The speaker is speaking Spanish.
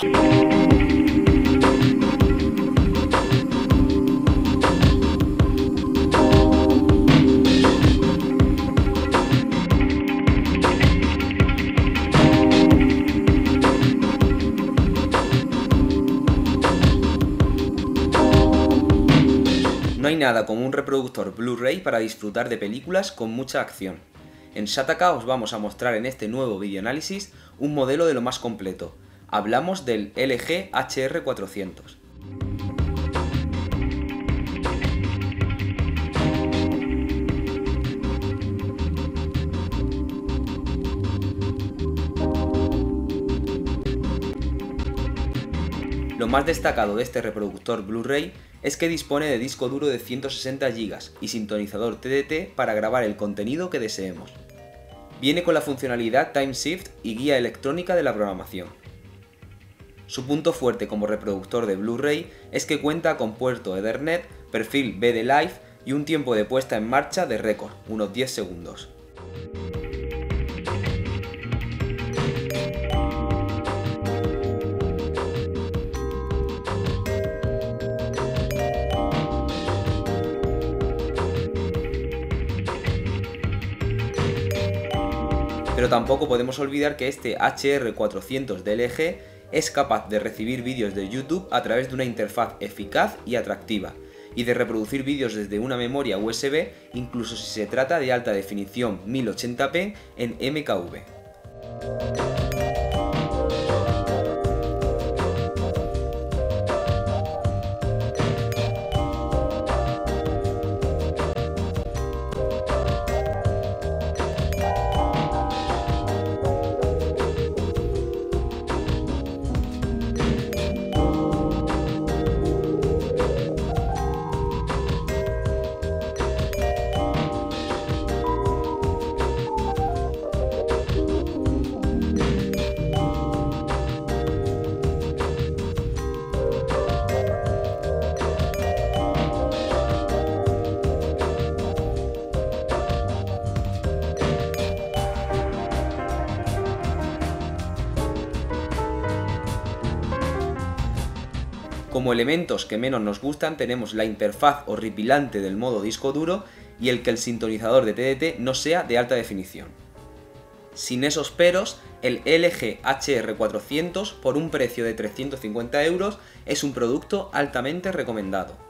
No hay nada como un reproductor Blu-ray para disfrutar de películas con mucha acción. En Shataka os vamos a mostrar en este nuevo videoanálisis un modelo de lo más completo, Hablamos del LG HR400. Lo más destacado de este reproductor Blu-ray es que dispone de disco duro de 160 GB y sintonizador TDT para grabar el contenido que deseemos. Viene con la funcionalidad Time Shift y guía electrónica de la programación. Su punto fuerte como reproductor de Blu-ray es que cuenta con puerto Ethernet, perfil BD Live y un tiempo de puesta en marcha de récord, unos 10 segundos. Pero tampoco podemos olvidar que este HR400 DLG es capaz de recibir vídeos de YouTube a través de una interfaz eficaz y atractiva, y de reproducir vídeos desde una memoria USB incluso si se trata de alta definición 1080p en MKV. Como elementos que menos nos gustan tenemos la interfaz horripilante del modo disco duro y el que el sintonizador de TDT no sea de alta definición. Sin esos peros, el LG HR400 por un precio de 350 euros es un producto altamente recomendado.